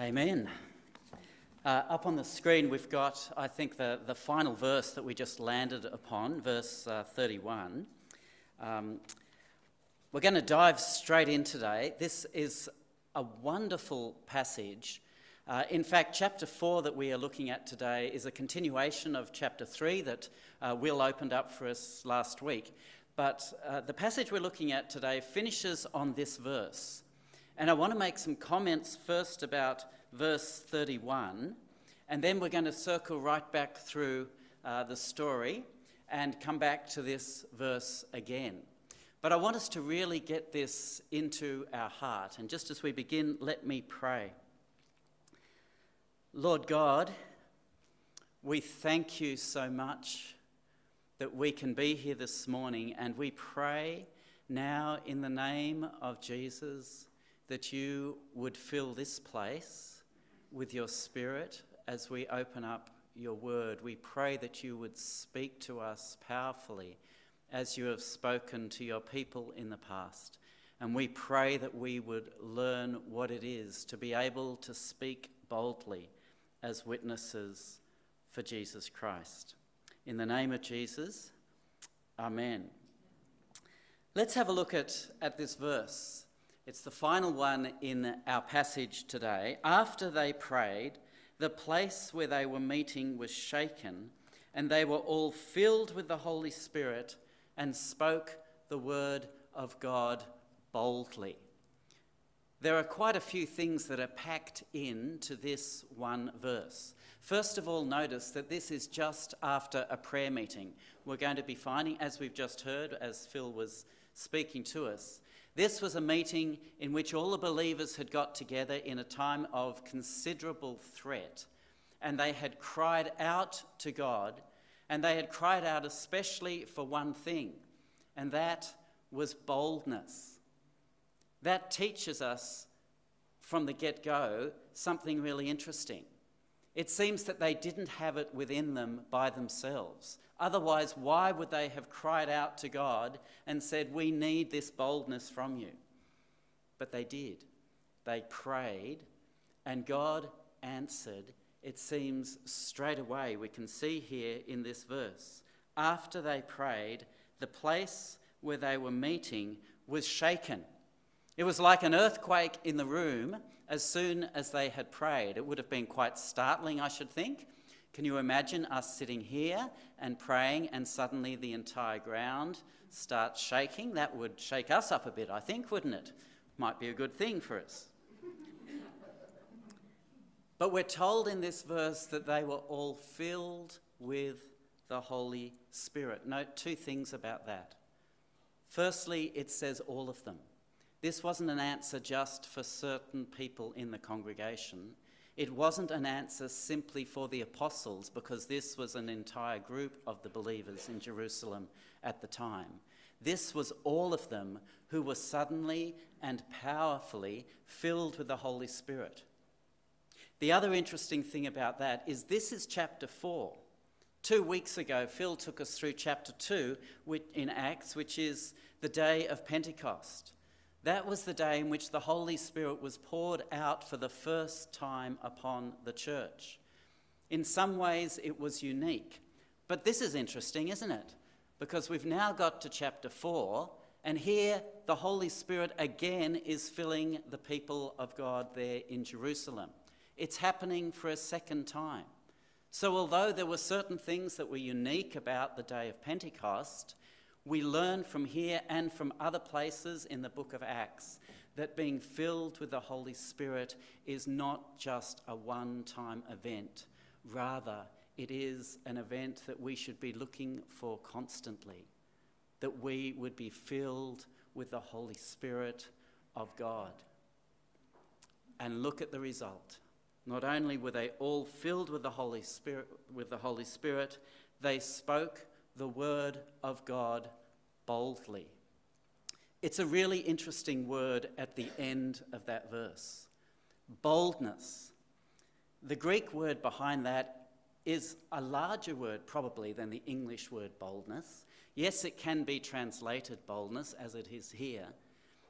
Amen. Uh, up on the screen, we've got, I think, the, the final verse that we just landed upon, verse uh, 31. Um, we're going to dive straight in today. This is a wonderful passage. Uh, in fact, chapter 4 that we are looking at today is a continuation of chapter 3 that uh, Will opened up for us last week. But uh, the passage we're looking at today finishes on this verse. And I want to make some comments first about verse 31, and then we're going to circle right back through uh, the story and come back to this verse again. But I want us to really get this into our heart. And just as we begin, let me pray. Lord God, we thank you so much that we can be here this morning, and we pray now in the name of Jesus that you would fill this place with your spirit as we open up your word. We pray that you would speak to us powerfully as you have spoken to your people in the past. And we pray that we would learn what it is to be able to speak boldly as witnesses for Jesus Christ. In the name of Jesus, Amen. Let's have a look at, at this verse. It's the final one in our passage today. After they prayed, the place where they were meeting was shaken, and they were all filled with the Holy Spirit and spoke the word of God boldly. There are quite a few things that are packed into this one verse. First of all, notice that this is just after a prayer meeting. We're going to be finding, as we've just heard, as Phil was speaking to us, this was a meeting in which all the believers had got together in a time of considerable threat, and they had cried out to God, and they had cried out especially for one thing, and that was boldness. That teaches us from the get go something really interesting. It seems that they didn't have it within them by themselves. Otherwise, why would they have cried out to God and said, We need this boldness from you? But they did. They prayed, and God answered. It seems straight away, we can see here in this verse. After they prayed, the place where they were meeting was shaken. It was like an earthquake in the room as soon as they had prayed. It would have been quite startling, I should think. Can you imagine us sitting here and praying and suddenly the entire ground starts shaking? That would shake us up a bit, I think, wouldn't it? Might be a good thing for us. but we're told in this verse that they were all filled with the Holy Spirit. Note two things about that. Firstly, it says all of them. This wasn't an answer just for certain people in the congregation. It wasn't an answer simply for the apostles, because this was an entire group of the believers in Jerusalem at the time. This was all of them who were suddenly and powerfully filled with the Holy Spirit. The other interesting thing about that is this is chapter 4. Two weeks ago, Phil took us through chapter 2 in Acts, which is the day of Pentecost. That was the day in which the Holy Spirit was poured out for the first time upon the church. In some ways, it was unique. But this is interesting, isn't it? Because we've now got to chapter 4, and here the Holy Spirit again is filling the people of God there in Jerusalem. It's happening for a second time. So, although there were certain things that were unique about the day of Pentecost, we learn from here and from other places in the book of Acts that being filled with the Holy Spirit is not just a one time event. Rather, it is an event that we should be looking for constantly. That we would be filled with the Holy Spirit of God. And look at the result. Not only were they all filled with the Holy Spirit, with the Holy Spirit, they spoke the word of God boldly. It's a really interesting word at the end of that verse boldness. The Greek word behind that is a larger word, probably, than the English word boldness. Yes, it can be translated boldness, as it is here.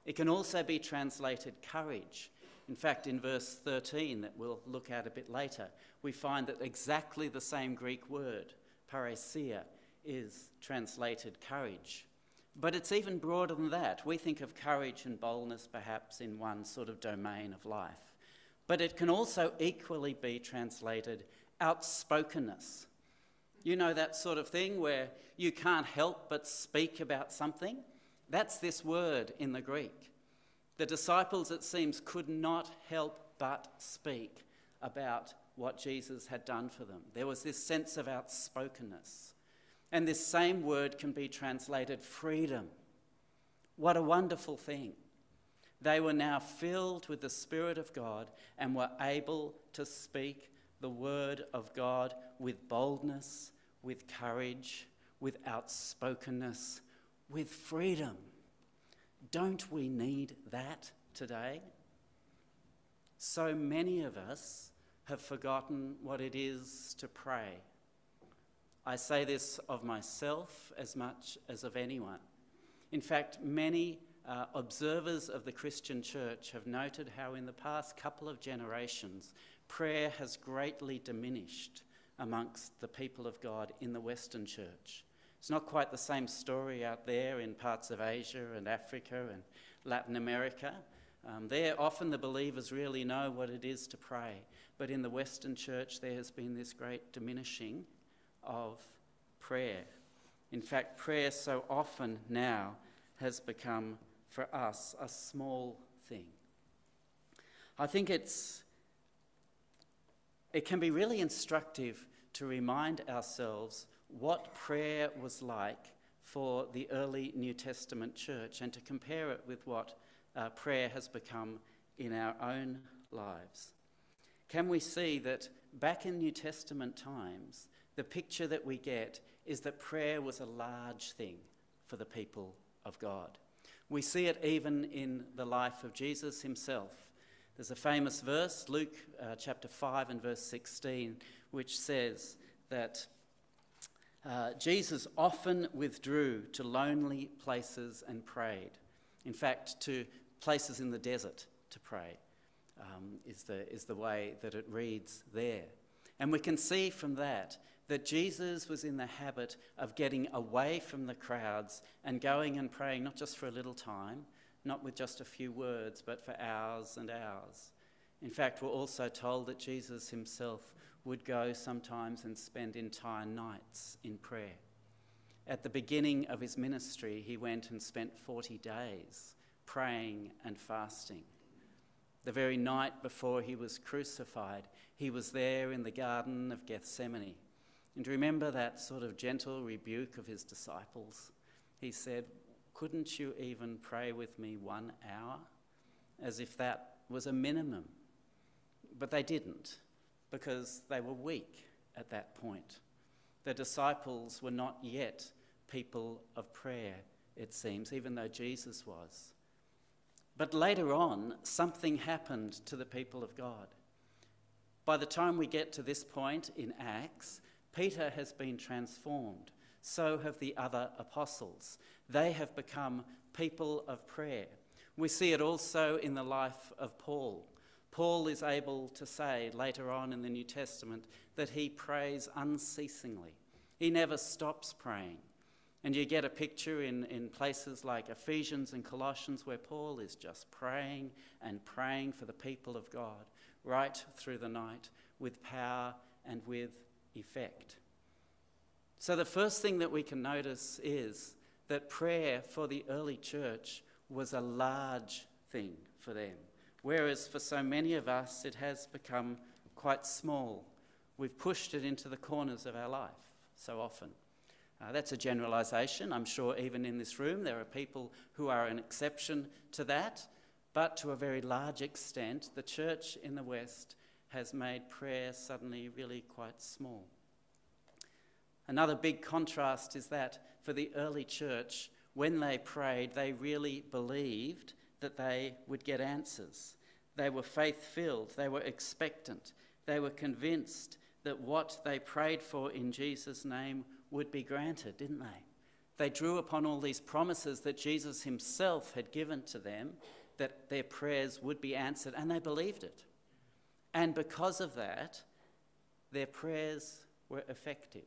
It can also be translated courage. In fact, in verse 13, that we'll look at a bit later, we find that exactly the same Greek word, parrhesia, is translated courage. But it's even broader than that. We think of courage and boldness perhaps in one sort of domain of life. But it can also equally be translated outspokenness. You know that sort of thing where you can't help but speak about something? That's this word in the Greek. The disciples, it seems, could not help but speak about what Jesus had done for them. There was this sense of outspokenness. And this same word can be translated freedom. What a wonderful thing. They were now filled with the Spirit of God and were able to speak the word of God with boldness, with courage, with outspokenness, with freedom. Don't we need that today? So many of us have forgotten what it is to pray. I say this of myself as much as of anyone. In fact, many uh, observers of the Christian church have noted how, in the past couple of generations, prayer has greatly diminished amongst the people of God in the Western church. It's not quite the same story out there in parts of Asia and Africa and Latin America. Um, there, often the believers really know what it is to pray. But in the Western church, there has been this great diminishing of prayer. In fact, prayer so often now has become for us a small thing. I think it's it can be really instructive to remind ourselves what prayer was like for the early New Testament church and to compare it with what uh, prayer has become in our own lives. Can we see that back in New Testament times, the picture that we get is that prayer was a large thing for the people of God. We see it even in the life of Jesus himself. There's a famous verse, Luke uh, chapter 5 and verse 16, which says that uh, Jesus often withdrew to lonely places and prayed. In fact, to places in the desert to pray um, is, the, is the way that it reads there. And we can see from that that Jesus was in the habit of getting away from the crowds and going and praying, not just for a little time, not with just a few words, but for hours and hours. In fact, we're also told that Jesus himself would go sometimes and spend entire nights in prayer. At the beginning of his ministry, he went and spent 40 days praying and fasting. The very night before he was crucified, he was there in the Garden of Gethsemane and remember that sort of gentle rebuke of his disciples? He said, Couldn't you even pray with me one hour? As if that was a minimum. But they didn't, because they were weak at that point. The disciples were not yet people of prayer, it seems, even though Jesus was. But later on, something happened to the people of God. By the time we get to this point in Acts, Peter has been transformed. So have the other apostles. They have become people of prayer. We see it also in the life of Paul. Paul is able to say later on in the New Testament that he prays unceasingly. He never stops praying. And you get a picture in, in places like Ephesians and Colossians where Paul is just praying and praying for the people of God right through the night with power and with effect. So, the first thing that we can notice is that prayer for the early church was a large thing for them, whereas for so many of us it has become quite small. We've pushed it into the corners of our life so often. Uh, that's a generalisation. I'm sure even in this room there are people who are an exception to that, but to a very large extent, the church in the West has made prayer suddenly really quite small. Another big contrast is that for the early church, when they prayed, they really believed that they would get answers. They were faith filled, they were expectant, they were convinced that what they prayed for in Jesus' name would be granted, didn't they? They drew upon all these promises that Jesus himself had given to them that their prayers would be answered, and they believed it. And because of that, their prayers were effective.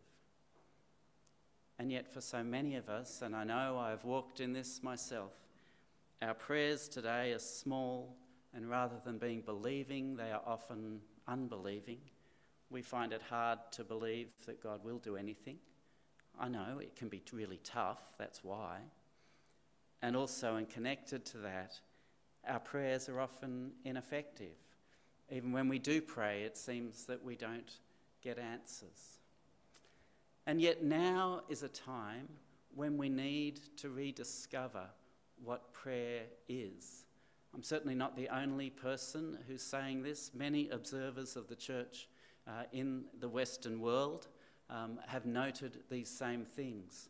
And yet, for so many of us, and I know I've walked in this myself, our prayers today are small, and rather than being believing, they are often unbelieving. We find it hard to believe that God will do anything. I know it can be really tough, that's why. And also, and connected to that, our prayers are often ineffective. Even when we do pray, it seems that we don't get answers. And yet, now is a time when we need to rediscover what prayer is. I'm certainly not the only person who's saying this. Many observers of the church uh, in the Western world um, have noted these same things.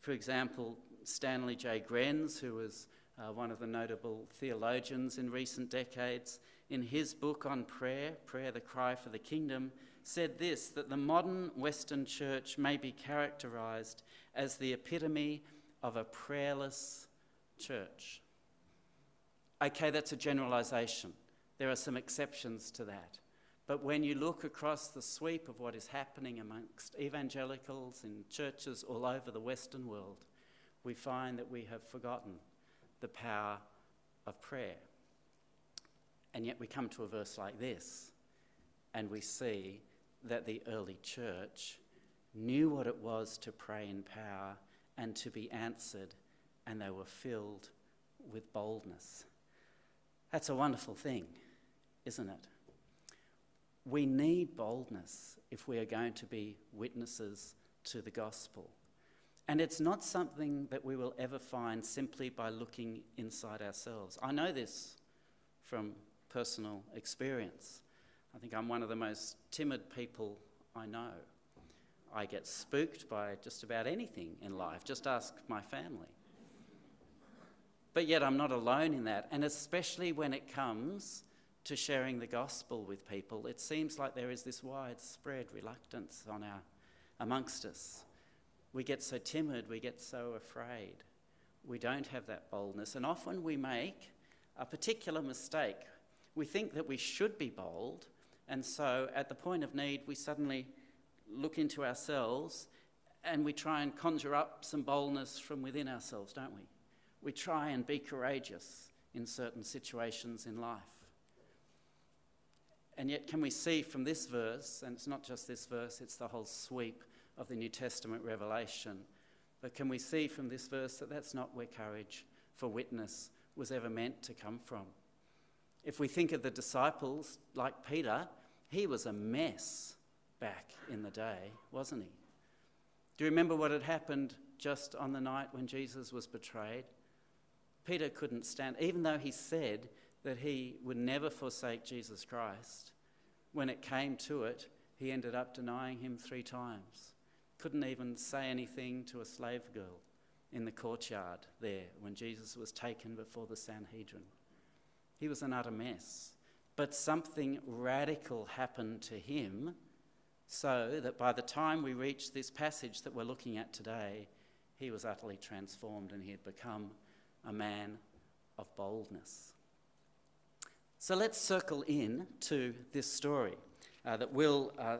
For example, Stanley J. Grenz, who was uh, one of the notable theologians in recent decades, in his book on prayer, Prayer the Cry for the Kingdom, said this that the modern Western church may be characterized as the epitome of a prayerless church. Okay, that's a generalization. There are some exceptions to that. But when you look across the sweep of what is happening amongst evangelicals in churches all over the Western world, we find that we have forgotten the power of prayer. And yet we come to a verse like this and we see that the early church knew what it was to pray in power and to be answered, and they were filled with boldness. That's a wonderful thing, isn't it? We need boldness if we are going to be witnesses to the gospel. And it's not something that we will ever find simply by looking inside ourselves. I know this from personal experience. I think I'm one of the most timid people I know. I get spooked by just about anything in life. Just ask my family. But yet, I'm not alone in that. And especially when it comes to sharing the gospel with people, it seems like there is this widespread reluctance on our, amongst us. We get so timid, we get so afraid. We don't have that boldness. And often we make a particular mistake. We think that we should be bold, and so at the point of need, we suddenly look into ourselves and we try and conjure up some boldness from within ourselves, don't we? We try and be courageous in certain situations in life. And yet, can we see from this verse, and it's not just this verse, it's the whole sweep of the New Testament revelation, but can we see from this verse that that's not where courage for witness was ever meant to come from? If we think of the disciples, like Peter, he was a mess back in the day, wasn't he? Do you remember what had happened just on the night when Jesus was betrayed? Peter couldn't stand, even though he said that he would never forsake Jesus Christ. When it came to it, he ended up denying him three times. Couldn't even say anything to a slave girl in the courtyard there when Jesus was taken before the Sanhedrin. He was an utter mess. But something radical happened to him so that by the time we reach this passage that we're looking at today, he was utterly transformed and he had become a man of boldness. So let's circle in to this story uh, that Will uh,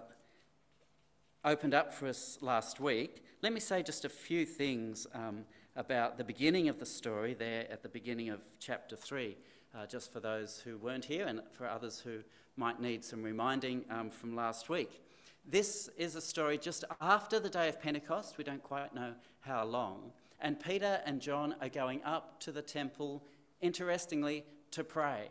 opened up for us last week. Let me say just a few things um, about the beginning of the story there at the beginning of chapter 3, uh, just for those who weren't here and for others who might need some reminding um, from last week. This is a story just after the day of Pentecost. We don't quite know how long. And Peter and John are going up to the temple, interestingly, to pray.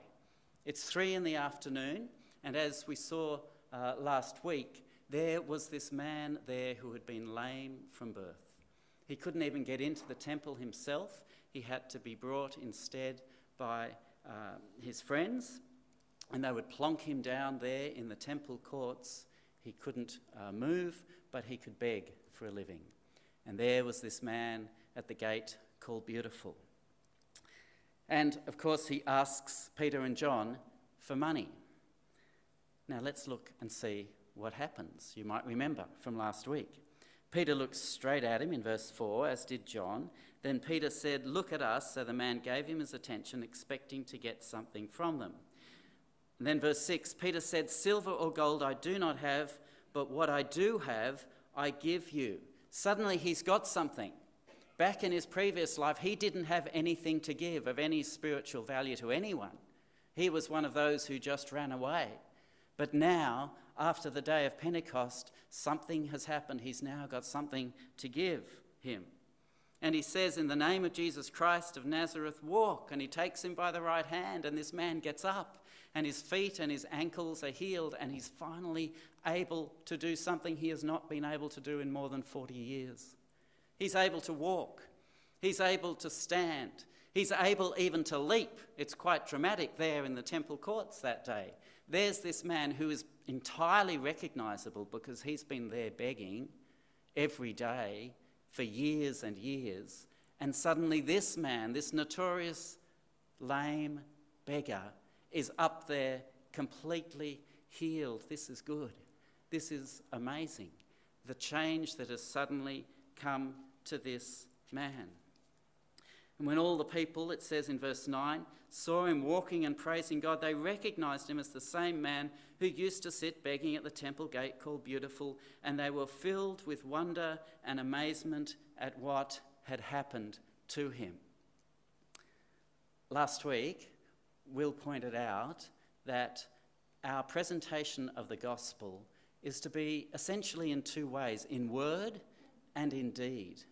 It's three in the afternoon, and as we saw uh, last week, there was this man there who had been lame from birth. He couldn't even get into the temple himself, he had to be brought instead by uh, his friends, and they would plonk him down there in the temple courts. He couldn't uh, move, but he could beg for a living. And there was this man at the gate called Beautiful. And of course, he asks Peter and John for money. Now, let's look and see what happens. You might remember from last week. Peter looks straight at him in verse 4, as did John. Then Peter said, Look at us. So the man gave him his attention, expecting to get something from them. And then, verse 6 Peter said, Silver or gold I do not have, but what I do have, I give you. Suddenly he's got something. Back in his previous life, he didn't have anything to give of any spiritual value to anyone. He was one of those who just ran away. But now, after the day of Pentecost, something has happened. He's now got something to give him. And he says, In the name of Jesus Christ of Nazareth, walk. And he takes him by the right hand, and this man gets up, and his feet and his ankles are healed, and he's finally able to do something he has not been able to do in more than 40 years. He's able to walk, he's able to stand, he's able even to leap. It's quite dramatic there in the temple courts that day. There's this man who is entirely recognizable because he's been there begging every day for years and years. And suddenly, this man, this notorious lame beggar, is up there completely healed. This is good. This is amazing. The change that has suddenly come to this man. And when all the people, it says in verse 9, saw him walking and praising God, they recognized him as the same man who used to sit begging at the temple gate called Beautiful, and they were filled with wonder and amazement at what had happened to him. Last week, Will pointed out that our presentation of the gospel is to be essentially in two ways in word and in deed.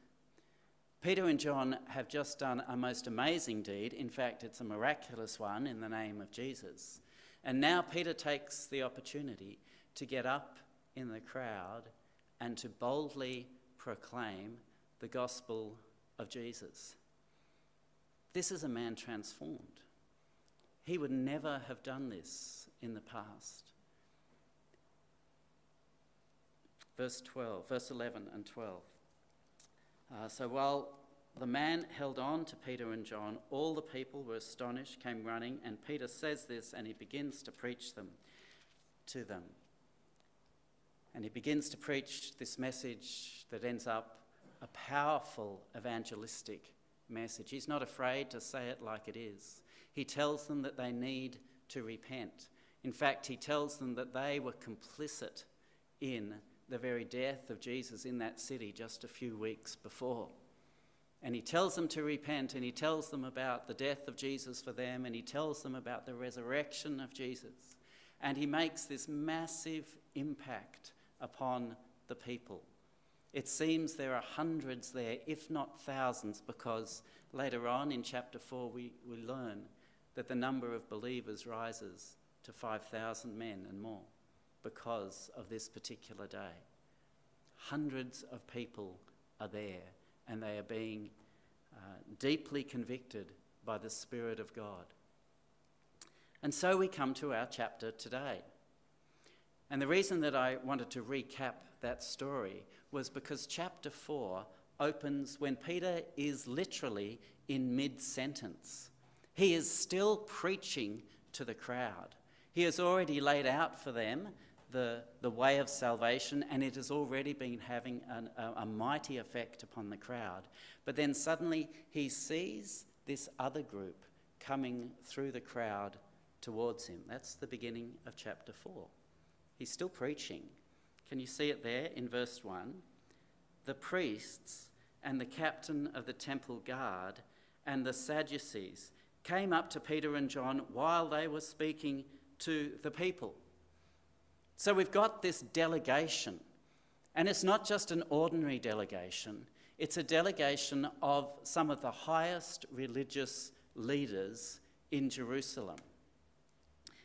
Peter and John have just done a most amazing deed. In fact, it's a miraculous one in the name of Jesus. And now Peter takes the opportunity to get up in the crowd and to boldly proclaim the gospel of Jesus. This is a man transformed. He would never have done this in the past. Verse 12, verse 11 and 12. Uh, so while the man held on to Peter and John, all the people were astonished, came running, and Peter says this and he begins to preach them to them. And he begins to preach this message that ends up a powerful evangelistic message. He's not afraid to say it like it is. He tells them that they need to repent. In fact, he tells them that they were complicit in the very death of Jesus in that city just a few weeks before. And he tells them to repent, and he tells them about the death of Jesus for them, and he tells them about the resurrection of Jesus. And he makes this massive impact upon the people. It seems there are hundreds there, if not thousands, because later on in chapter 4 we, we learn that the number of believers rises to 5,000 men and more because of this particular day. Hundreds of people are there and they are being uh, deeply convicted by the Spirit of God. And so we come to our chapter today. And the reason that I wanted to recap that story was because chapter 4 opens when Peter is literally in mid sentence. He is still preaching to the crowd. He has already laid out for them the, the way of salvation, and it has already been having an, a, a mighty effect upon the crowd. But then suddenly he sees this other group coming through the crowd towards him. That's the beginning of chapter 4. He's still preaching. Can you see it there in verse 1? The priests and the captain of the temple guard and the Sadducees came up to Peter and John while they were speaking to the people. So we've got this delegation, and it's not just an ordinary delegation, it's a delegation of some of the highest religious leaders in Jerusalem.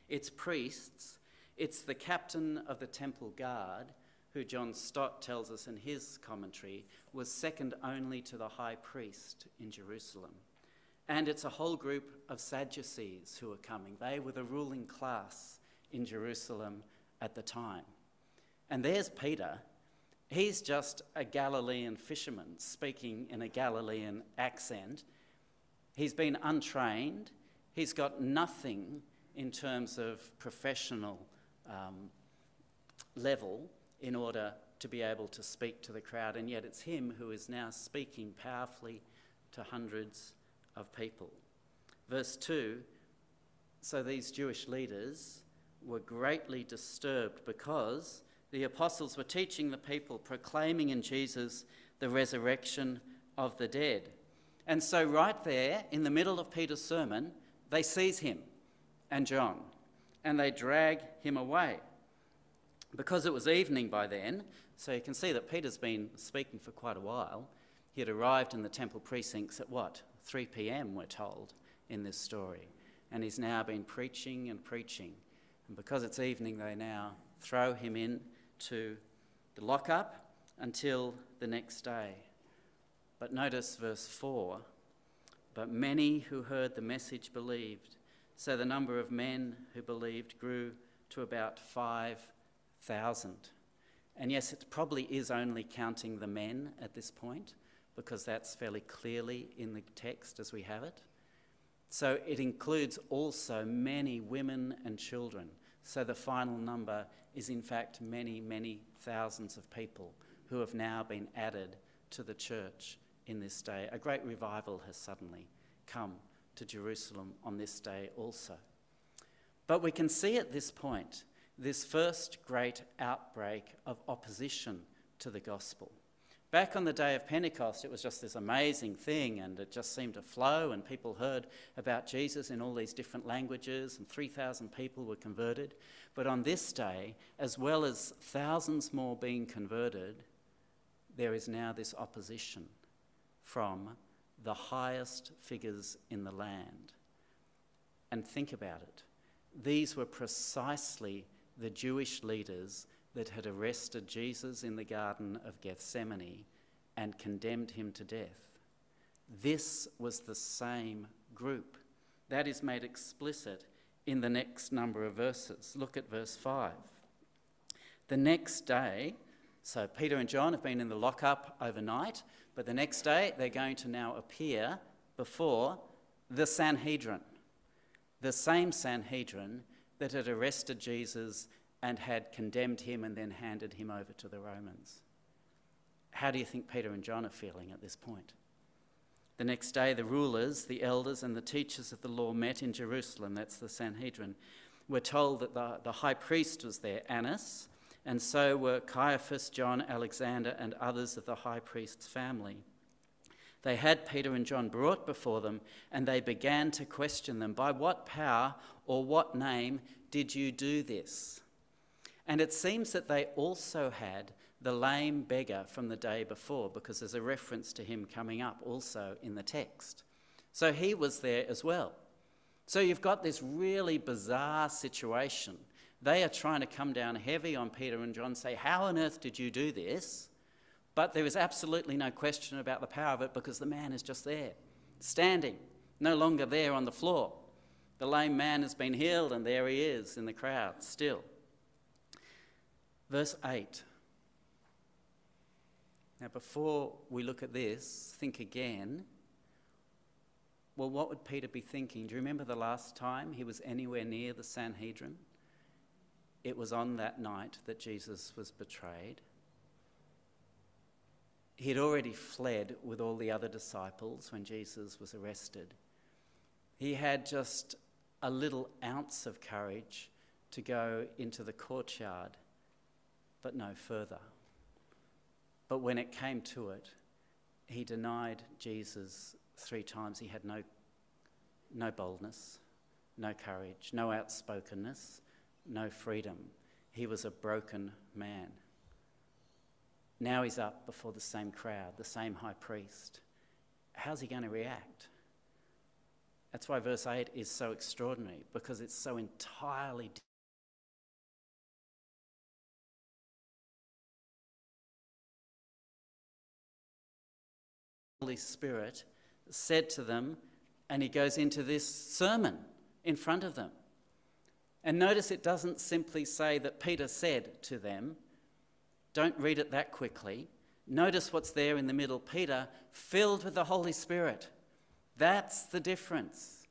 It's priests, it's the captain of the temple guard, who John Stott tells us in his commentary was second only to the high priest in Jerusalem. And it's a whole group of Sadducees who are coming. They were the ruling class in Jerusalem at the time. And there's Peter. He's just a Galilean fisherman speaking in a Galilean accent. He's been untrained. He's got nothing in terms of professional um, level in order to be able to speak to the crowd. And yet it's him who is now speaking powerfully to hundreds of people. Verse 2 So these Jewish leaders were greatly disturbed because the apostles were teaching the people, proclaiming in Jesus the resurrection of the dead. And so, right there in the middle of Peter's sermon, they seize him and John and they drag him away. Because it was evening by then, so you can see that Peter's been speaking for quite a while. He had arrived in the temple precincts at what? 3 p.m., we're told in this story. And he's now been preaching and preaching. And because it's evening, they now throw him in to the lockup until the next day. But notice verse 4 But many who heard the message believed. So the number of men who believed grew to about 5,000. And yes, it probably is only counting the men at this point, because that's fairly clearly in the text as we have it. So it includes also many women and children. So the final number is, in fact, many, many thousands of people who have now been added to the church in this day. A great revival has suddenly come to Jerusalem on this day also. But we can see at this point this first great outbreak of opposition to the gospel. Back on the day of Pentecost, it was just this amazing thing, and it just seemed to flow, and people heard about Jesus in all these different languages, and 3,000 people were converted. But on this day, as well as thousands more being converted, there is now this opposition from the highest figures in the land. And think about it. These were precisely the Jewish leaders that had arrested Jesus in the Garden of Gethsemane and condemned him to death. This was the same group. That is made explicit in the next number of verses. Look at verse 5. The next day, so Peter and John have been in the lockup overnight, but the next day they're going to now appear before the Sanhedrin, the same Sanhedrin that had arrested Jesus and had condemned him and then handed him over to the Romans. How do you think Peter and John are feeling at this point? The next day, the rulers, the elders, and the teachers of the law met in Jerusalem. That's the Sanhedrin. We're told that the, the high priest was there, Annas, and so were Caiaphas, John, Alexander, and others of the high priest's family. They had Peter and John brought before them, and they began to question them By what power or what name did you do this? And it seems that they also had the lame beggar from the day before, because there's a reference to him coming up also in the text. So he was there as well. So you've got this really bizarre situation. They are trying to come down heavy on Peter and John, say, How on earth did you do this? But there is absolutely no question about the power of it because the man is just there, standing, no longer there on the floor. The lame man has been healed, and there he is in the crowd still. Verse 8. Now, before we look at this, think again. Well, what would Peter be thinking? Do you remember the last time he was anywhere near the Sanhedrin? It was on that night that Jesus was betrayed. He had already fled with all the other disciples when Jesus was arrested. He had just a little ounce of courage to go into the courtyard but no further. But when it came to it, he denied Jesus three times. He had no, no boldness, no courage, no outspokenness, no freedom. He was a broken man. Now he's up before the same crowd, the same high priest. How's he going to react? That's why verse 8 is so extraordinary, because it's so entirely Holy Spirit said to them, and he goes into this sermon in front of them. And notice it doesn't simply say that Peter said to them, don't read it that quickly. Notice what's there in the middle. Peter, filled with the Holy Spirit. That's the difference.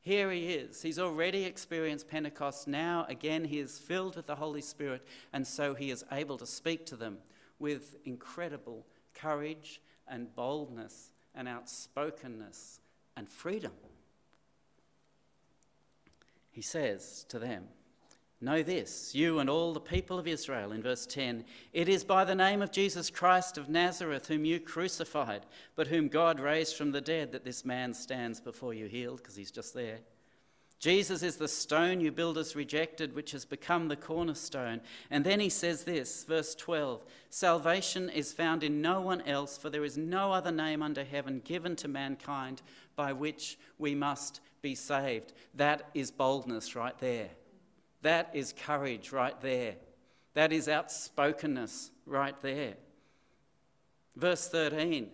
Here he is. He's already experienced Pentecost. Now, again, he is filled with the Holy Spirit, and so he is able to speak to them with incredible courage and boldness and outspokenness and freedom. He says to them, Know this, you and all the people of Israel, in verse 10 It is by the name of Jesus Christ of Nazareth, whom you crucified, but whom God raised from the dead, that this man stands before you healed, because he's just there. Jesus is the stone you builders rejected, which has become the cornerstone. And then he says this, verse 12 Salvation is found in no one else, for there is no other name under heaven given to mankind by which we must be saved. That is boldness right there. That is courage right there. That is outspokenness right there. Verse 13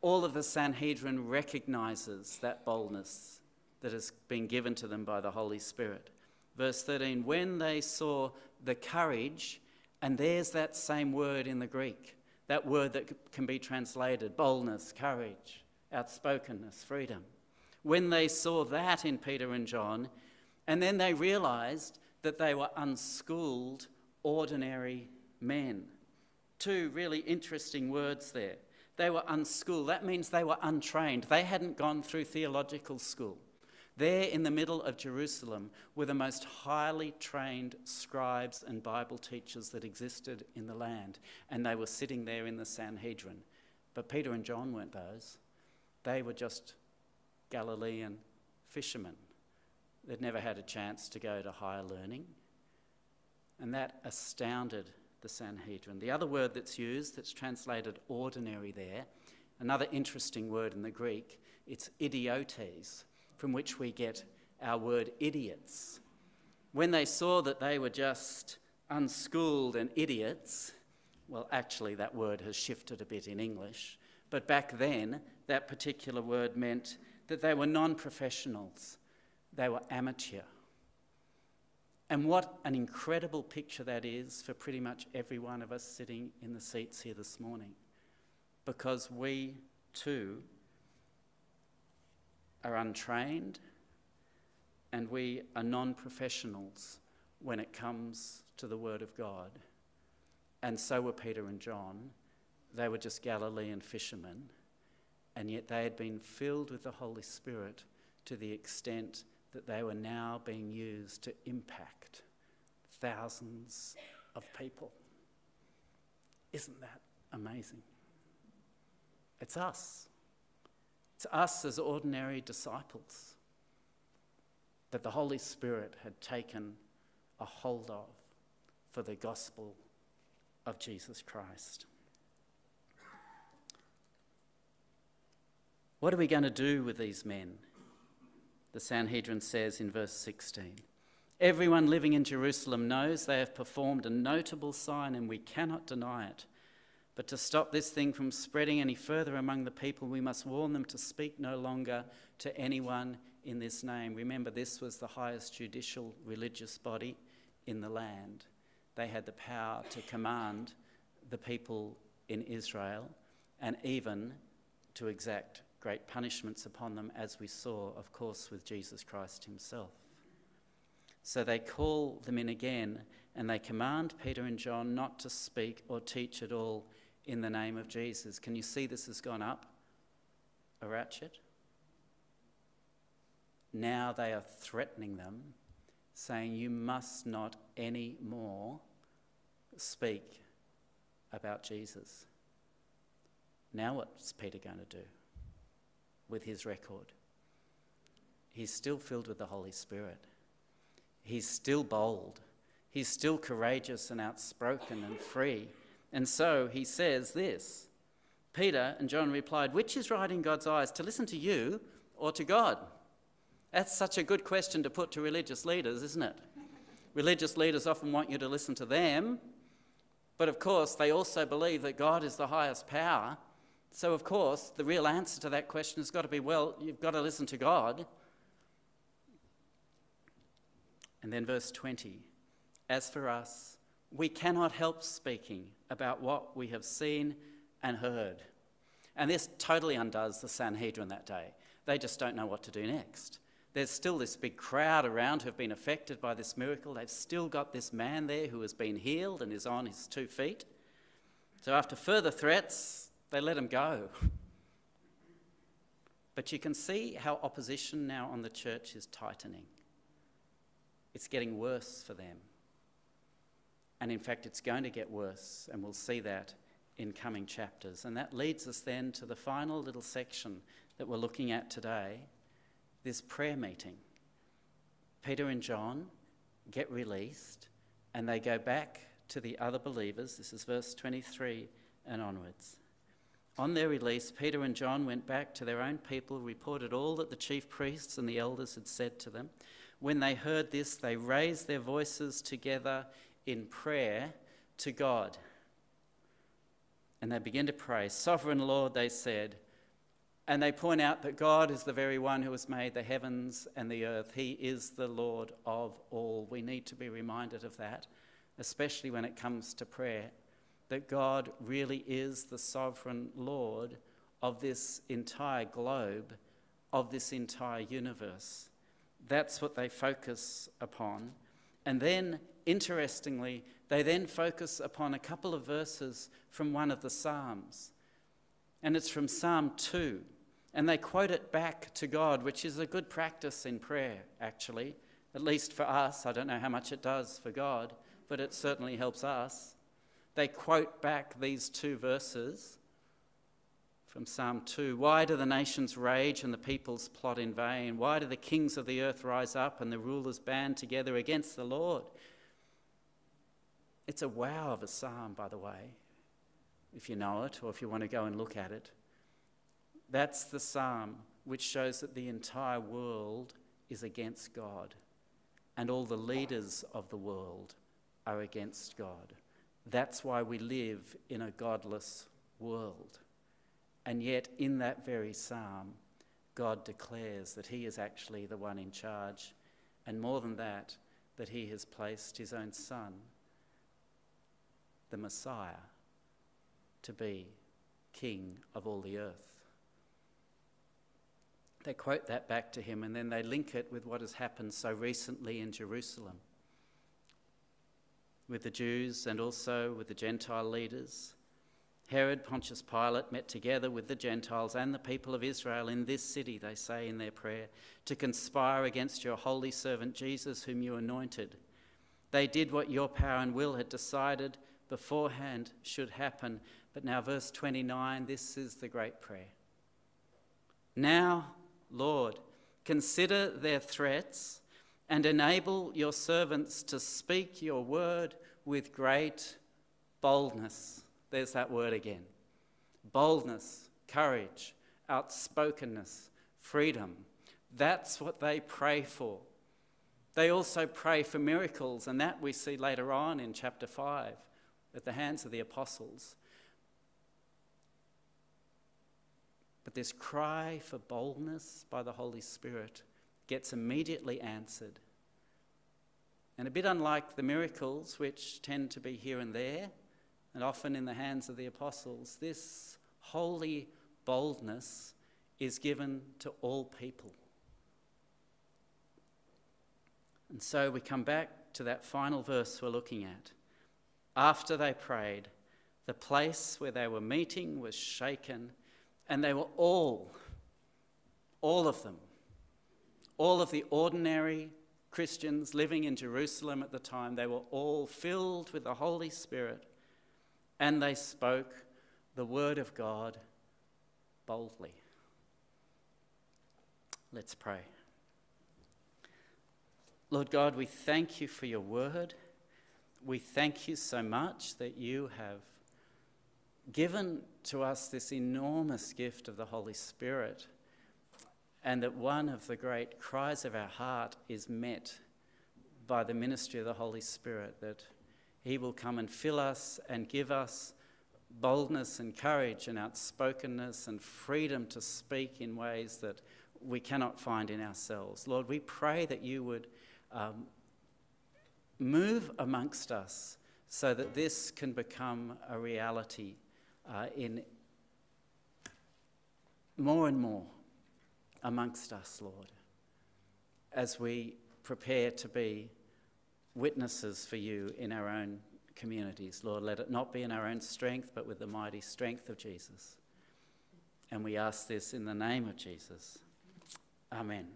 all of the Sanhedrin recognizes that boldness that has been given to them by the Holy Spirit. Verse 13 when they saw the courage, and there's that same word in the Greek, that word that can be translated boldness, courage, outspokenness, freedom. When they saw that in Peter and John, and then they realized that they were unschooled, ordinary men. Two really interesting words there. They were unschooled. That means they were untrained. They hadn't gone through theological school. There in the middle of Jerusalem were the most highly trained scribes and Bible teachers that existed in the land, and they were sitting there in the Sanhedrin. But Peter and John weren't those, they were just Galilean fishermen. They'd never had a chance to go to higher learning. And that astounded the Sanhedrin. The other word that's used, that's translated ordinary there, another interesting word in the Greek, it's idiotes, from which we get our word idiots. When they saw that they were just unschooled and idiots, well, actually, that word has shifted a bit in English, but back then, that particular word meant that they were non professionals they were amateur. And what an incredible picture that is for pretty much every one of us sitting in the seats here this morning. Because we too are untrained and we are non professionals when it comes to the Word of God. And so were Peter and John. They were just Galilean fishermen, and yet they had been filled with the Holy Spirit to the extent that they were now being used to impact thousands of people. Isn't that amazing? It's us. It's us as ordinary disciples that the Holy Spirit had taken a hold of for the gospel of Jesus Christ. What are we going to do with these men? the Sanhedrin says in verse 16. Everyone living in Jerusalem knows they have performed a notable sign, and we cannot deny it. But to stop this thing from spreading any further among the people, we must warn them to speak no longer to anyone in this name. Remember, this was the highest judicial religious body in the land. They had the power to command the people in Israel and even to exact great punishments upon them, as we saw, of course, with Jesus Christ himself. So they call them in again and they command Peter and John not to speak or teach at all in the name of Jesus. Can you see this has gone up a ratchet? Now they are threatening them, saying, You must not any more speak about Jesus. Now, what's Peter going to do? with his record. He's still filled with the Holy Spirit. He's still bold. He's still courageous and outspoken and free. And so he says this Peter and John replied, Which is right in God's eyes, to listen to you or to God? That's such a good question to put to religious leaders, isn't it? Religious leaders often want you to listen to them, but of course, they also believe that God is the highest power so, of course, the real answer to that question has got to be well, you've got to listen to God. And then, verse 20 As for us, we cannot help speaking about what we have seen and heard. And this totally undoes the Sanhedrin that day. They just don't know what to do next. There's still this big crowd around who've been affected by this miracle. They've still got this man there who has been healed and is on his two feet. So, after further threats, they let him go. But you can see how opposition now on the church is tightening. It's getting worse for them. And in fact, it's going to get worse, and we'll see that in coming chapters. And that leads us then to the final little section that we're looking at today this prayer meeting. Peter and John get released, and they go back to the other believers. This is verse 23 and onwards. On their release, Peter and John went back to their own people, reported all that the chief priests and the elders had said to them. When they heard this, they raised their voices together in prayer to God. And they begin to pray. Sovereign Lord, they said, and they point out that God is the very one who has made the heavens and the earth. He is the Lord of all. We need to be reminded of that, especially when it comes to prayer that God really is the sovereign Lord of this entire globe, of this entire universe. That's what they focus upon. And then, interestingly, they then focus upon a couple of verses from one of the Psalms. And it's from Psalm 2. And they quote it back to God, which is a good practice in prayer, actually, at least for us. I don't know how much it does for God, but it certainly helps us they quote back these two verses from Psalm 2. Why do the nations rage and the peoples plot in vain? Why do the kings of the earth rise up and the rulers band together against the Lord? It's a wow of a psalm, by the way, if you know it or if you want to go and look at it. That's the psalm which shows that the entire world is against God and all the leaders of the world are against God. That's why we live in a godless world. And yet, in that very psalm, God declares that He is actually the one in charge. And more than that, that He has placed His own Son, the Messiah, to be King of all the earth. They quote that back to Him and then they link it with what has happened so recently in Jerusalem with the Jews and also with the Gentile leaders. Herod, Pontius Pilate met together with the Gentiles and the people of Israel in this city, they say in their prayer, to conspire against your holy servant Jesus, whom you anointed. They did what your power and will had decided beforehand should happen. But now, verse 29, this is the great prayer. Now, Lord, consider their threats and enable your servants to speak your word with great boldness. There's that word again boldness, courage, outspokenness, freedom. That's what they pray for. They also pray for miracles, and that we see later on in chapter 5 at the hands of the apostles. But this cry for boldness by the Holy Spirit gets immediately answered. And a bit unlike the miracles, which tend to be here and there, and often in the hands of the apostles, this holy boldness is given to all people. And so we come back to that final verse we're looking at. After they prayed, the place where they were meeting was shaken, and they were all, all of them, all of the ordinary Christians living in Jerusalem at the time, they were all filled with the Holy Spirit and they spoke the word of God boldly. Let's pray. Lord God, we thank you for your word. We thank you so much that you have given to us this enormous gift of the Holy Spirit and that one of the great cries of our heart is met by the ministry of the Holy Spirit, that He will come and fill us and give us boldness and courage and outspokenness and freedom to speak in ways that we cannot find in ourselves. Lord, we pray that you would um, move amongst us so that this can become a reality uh, in more and more amongst us, Lord, as we prepare to be witnesses for you in our own communities. Lord, let it not be in our own strength, but with the mighty strength of Jesus. And we ask this in the name of Jesus. Amen.